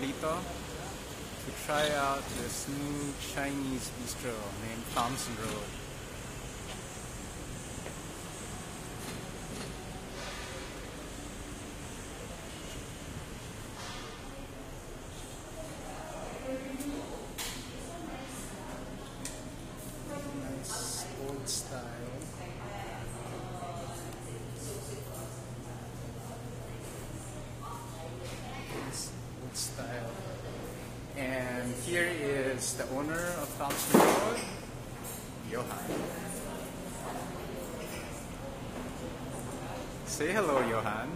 To try out this new Chinese bistro named Thomson Road. Nice old style. Nice old style. And here is the owner of Thomson Road, Johanne. Say hello, Johanne.